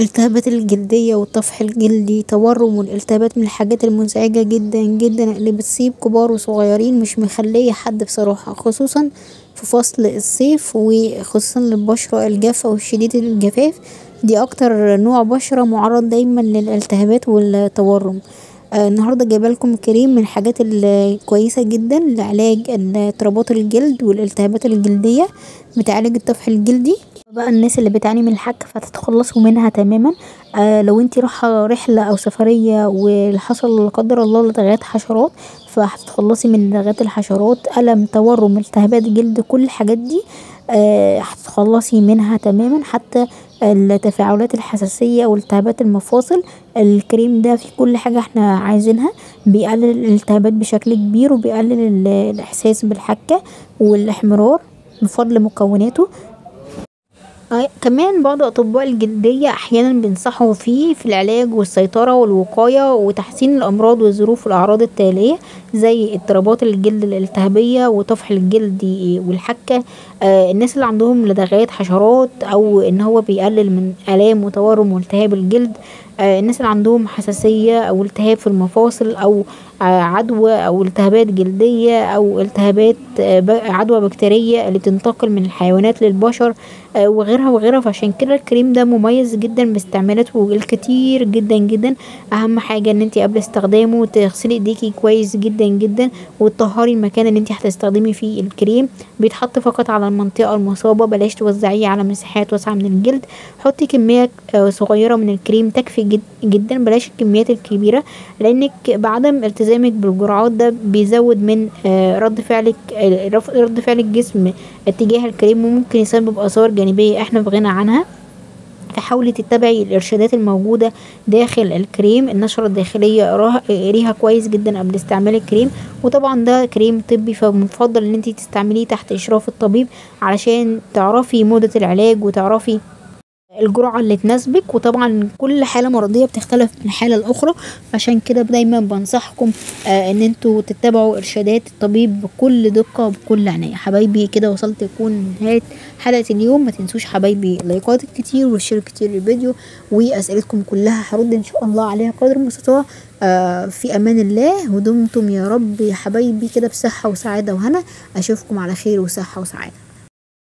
الالتهابات الجلدية والطفح الجلدي تورم والالتهابات من الحاجات المزعجة جدا جدا اللي بتصيب كبار و صغيرين مش مخلية حد بصراحة خصوصا في فصل الصيف وخصوصا للبشرة الجافة والشديدة الجفاف. دي أكتر نوع بشرة معرض دايما للالتهابات والتورم. النهاردة جايبالكم كريم من الحاجات الكويسة جدا لعلاج اضطرابات الجلد والالتهابات الجلدية بتعالج الطفح الجلدي. بقا الناس اللي بتعاني من الحك فتتخلصوا منها تماما. لو انتي رايحة رحلة أو سفرية وحصل لا قدر الله لدغات حشرات فا هتتخلصي من لدغات الحشرات ألم تورم التهابات جلد كل الحاجات دي هتتخلصي منها تماما. حتى التفاعلات الحساسية والتهابات المفاصل. الكريم ده فيه كل حاجة إحنا عايزينها بيقلل الالتهابات بشكل كبير وبيقلل الإحساس بالحكة والإحمرار بفضل مكوناته. كمان بعض أطباء الجلدية أحيانا بينصحوا فيه في العلاج والسيطرة والوقاية وتحسين الأمراض والظروف والأعراض التالية زي اضطرابات الجلد الالتهابية وطفح الجلد والحكة. الناس اللي عندهم لدغات حشرات أو إن هو بيقلل من آلام وتورم والتهاب الجلد. الناس اللي عندهم حساسية أو التهاب في المفاصل أو عدوى أو التهابات جلدية أو التهابات عدوى بكتيرية اللي بتنتقل من الحيوانات للبشر وغيرها وغيرها. فعشان كدا الكريم ده مميز جدا باستعمالاته الكتير جدا جدا. أهم حاجة إن أنتي قبل استخدامه تغسلي إيديكي كويس جدا جدا وتطهري المكان اللي أنتي هتستخدمي فيه الكريم. بيتحط فقط على المنطقة المصابة بلاش توزعيه على مساحات واسعة من الجلد. حطي كمية صغيرة من الكريم تكفي جدا. بلاش الكميات الكبيرة لأنك بعدم التزامك بالجرعات ده بيزود من رد فعلك رد فعل الجسم اتجاه الكريم وممكن يسبب آثار جانبية إحنا في غنى عنها. فحاولي تتبعي الارشادات الموجودة داخل الكريم. النشرة الداخلية اقريها كويس جدا قبل استعمال الكريم. وطبعا ده كريم طبي فمفضل ان انتي تستعمليه تحت إشراف الطبيب علشان تعرفي مدة العلاج وتعرفي الجرعة اللي تناسبك. وطبعا كل حالة مرضية بتختلف من حالة لأخرى. عشان كدا دايما بنصحكم إن أنتوا تتبعوا إرشادات الطبيب بكل دقة وبكل عناية. حبايبي كدا وصلت اكون نهاية حلقة اليوم. متنسوش حبايبي لايكات كتير والشير كتير للفيديو. وأسئلتكم كلها هرد إن شاء الله عليها قدر المستطاع. في أمان الله. ودمتم يا رب يا حبايبي كدا بصحة وسعادة وهنا. أشوفكم على خير وصحة وسعادة.